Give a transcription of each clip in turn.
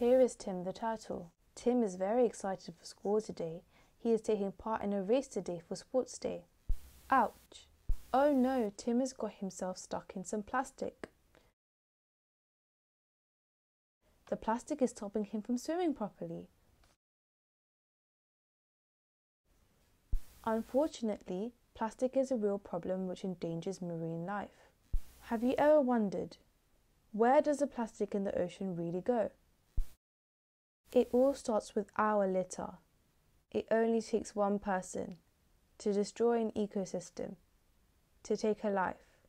Here is Tim the turtle. Tim is very excited for school today. He is taking part in a race today for sports day. Ouch! Oh no, Tim has got himself stuck in some plastic. The plastic is stopping him from swimming properly. Unfortunately, plastic is a real problem which endangers marine life. Have you ever wondered where does the plastic in the ocean really go? It all starts with our litter. It only takes one person to destroy an ecosystem, to take a life.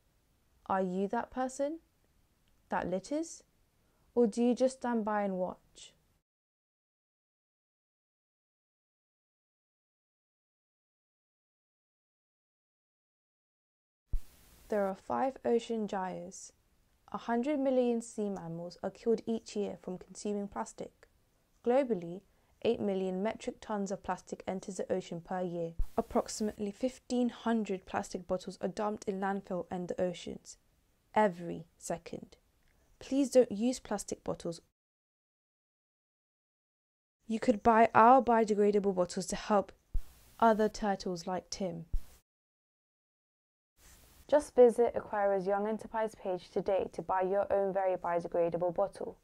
Are you that person that litters? Or do you just stand by and watch? There are five ocean gyres. A hundred million sea mammals are killed each year from consuming plastic. Globally, 8 million metric tons of plastic enters the ocean per year. Approximately 1,500 plastic bottles are dumped in landfill and the oceans every second. Please don't use plastic bottles. You could buy our biodegradable bottles to help other turtles like Tim. Just visit Aquaro's Young Enterprise page today to buy your own very biodegradable bottle.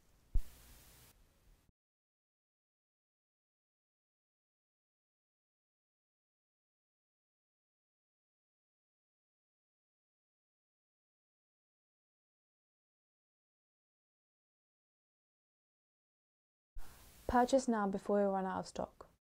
Purchase now before we run out of stock.